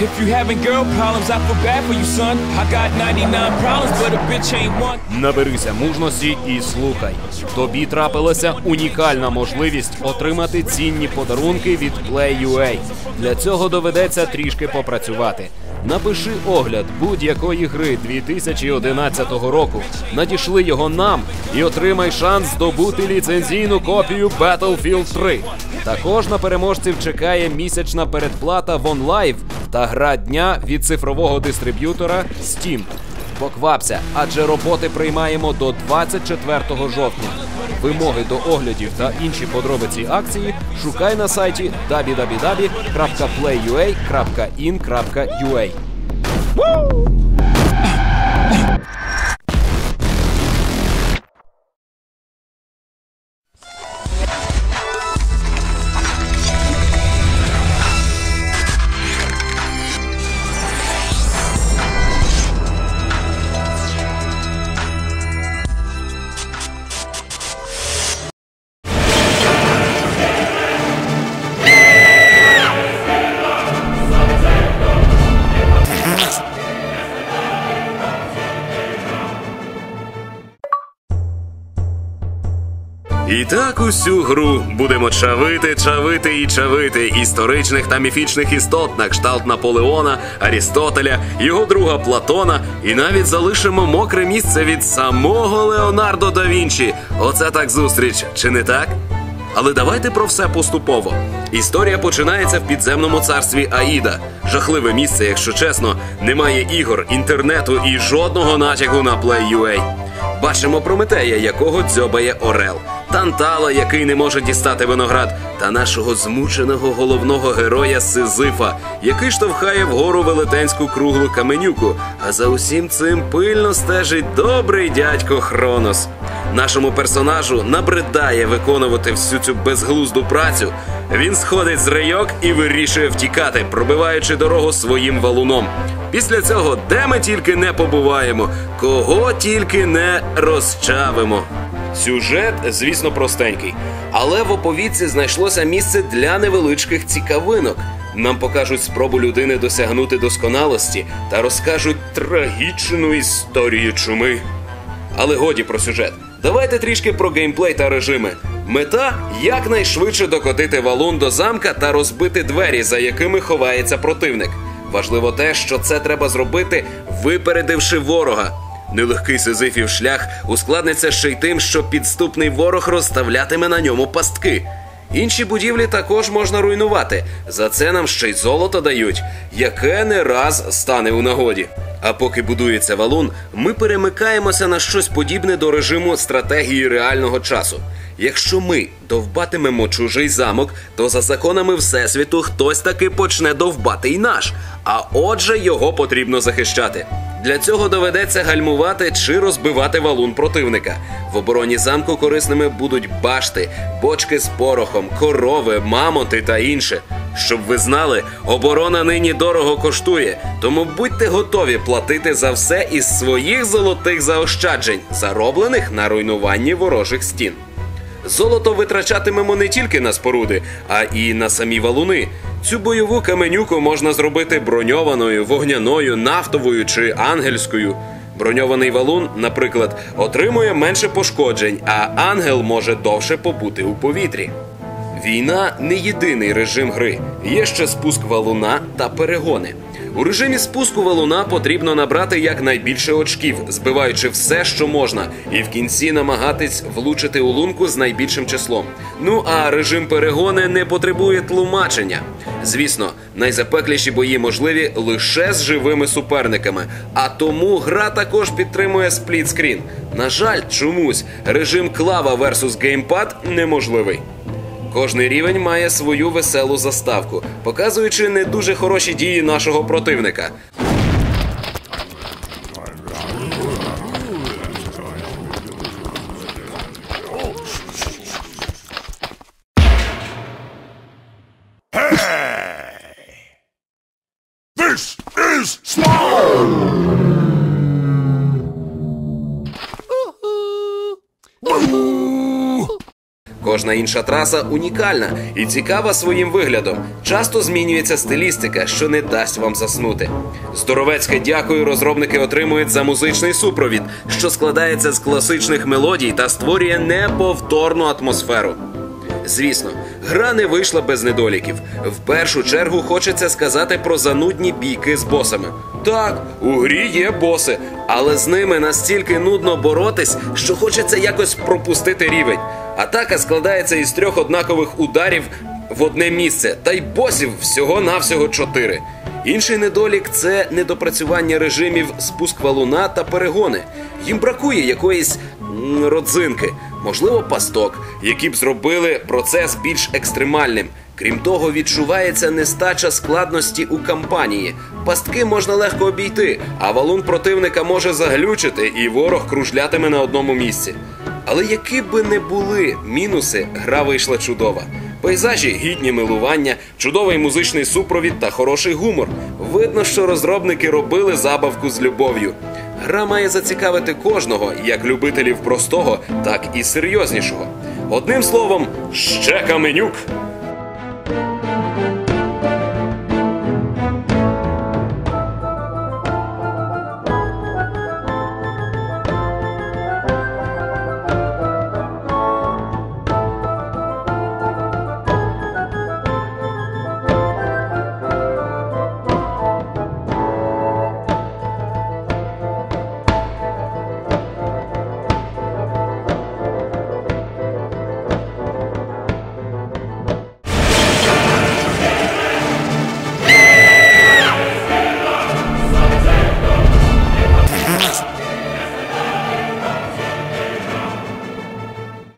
If you having girl problems, I feel bad for you, son. I got 99 problems, but a bitch ain't one. Наберися мужності і слухай. Тобі трапилася унікальна можливість отримати цінні подарунки від Play.ua. Для цього доведеться трішки попрацювати. Напиши огляд будь-якої гри 2011 року. Надішли його нам і отримай шанс здобути ліцензійну копію Battlefield 3. Також на переможців чекає місячна передплата в OnLive та гра дня від цифрового дистриб'ютора Steam. Поквапся, адже роботи приймаємо до 24 жовтня. Вимоги до оглядів та інші подробиці акції шукай на сайті www.playua.in.ua. І так усю гру будемо чавити, чавити і чавити історичних та міфічних істот на кшталт Наполеона, Арістотеля, його друга Платона, і навіть залишимо мокре місце від самого Леонардо да Вінчі. Оце так зустріч, чи не так? Але давайте про все поступово. Історія починається в підземному царстві Аїда. Жахливе місце, якщо чесно, немає ігор, інтернету і жодного натягу на Play.ua. Бачимо Прометея, якого дзьобає Орел, Тантала, який не може дістати виноград, та нашого змученого головного героя Сизифа, який штовхає вгору велетенську круглу каменюку. А за усім цим пильно стежить добрий дядько Хронос. Нашому персонажу набридає виконувати всю цю безглузду працю. Він сходить з рейок і вирішує втікати, пробиваючи дорогу своїм валуном. Після цього, де ми тільки не побуваємо, кого тільки не розчавимо. Сюжет, звісно, простенький, але в оповідці знайшлося місце для невеличких цікавинок. Нам покажуть спробу людини досягнути досконалості та розкажуть трагічну історію чуми. Але годі про сюжет. Давайте трішки про геймплей та режими. Мета якнайшвидше докотити валун до замка та розбити двері, за якими ховається противник. Важливо те, що це треба зробити, випередивши ворога. Нелегкий сизифів шлях ускладниться ще й тим, що підступний ворог розставлятиме на ньому пастки. Інші будівлі також можна руйнувати. За це нам ще й золото дають, яке не раз стане у нагоді. А поки будується валун, ми перемикаємося на щось подібне до режиму стратегії реального часу. Якщо ми довбатимемо чужий замок, то за законами Всесвіту хтось таки почне довбати й наш. А отже, його потрібно захищати. Для цього доведеться гальмувати чи розбивати валун противника. В обороні замку корисними будуть башти, бочки з порохом, корови, мамоти та інше. Щоб ви знали, оборона нині дорого коштує, тому будьте готові платити за все із своїх золотих заощаджень, зароблених на руйнуванні ворожих стін. Золото витрачатимемо не тільки на споруди, а і на самі валуни. Цю бойову каменюку можна зробити броньованою, вогняною, нафтовою чи ангельською. Броньований валун, наприклад, отримує менше пошкоджень, а ангел може довше побути у повітрі. Війна не єдиний режим гри. Є ще спуск валуна та перегони. У режимі спуску валуна потрібно набрати якнайбільше очків, збиваючи все, що можна, і в кінці намагатись влучити у лунку з найбільшим числом. Ну а режим перегони не потребує тлумачення. Звісно, найзапекліші бої можливі лише з живими суперниками, а тому гра також підтримує сплітскрін. На жаль, чомусь режим клава versus геймпад неможливий. Кожний рівень має свою веселу заставку, показуючи не дуже хороші дії нашого противника. This is Spawn! Кожна інша траса унікальна і цікава своїм виглядом. Часто змінюється стилістика, що не дасть вам заснути. Здоровецьке дякую розробники отримують за музичний супровід, що складається з класичних мелодій та створює неповторну атмосферу. Звісно, гра не вийшла без недоліків. В першу чергу хочеться сказати про занудні бійки з босами. Так, у грі є боси, але з ними настільки нудно боротись, що хочеться якось пропустити рівень. Атака складається із трьох однакових ударів в одне місце, та й босів всього-навсього чотири. Інший недолік це недопрацювання режимів спуск валуна та перегони. Їм бракує якоїсь родзинки, можливо, пасток, які б зробили процес більш екстремальним. Крім того, відчувається нестача складності у кампанії. Пастки можна легко обійти, а валун противника може заглючити, і ворог кружлятиме на одному місці. Але які би не були мінуси, гра вийшла чудова. Пейзажі гідні милування, чудовий музичний супровід та хороший гумор. Видно, що розробники робили забавку з любов'ю. Гра має зацікавити кожного, як любителів простого, так і серйознішого. Одним словом, ще каменюк.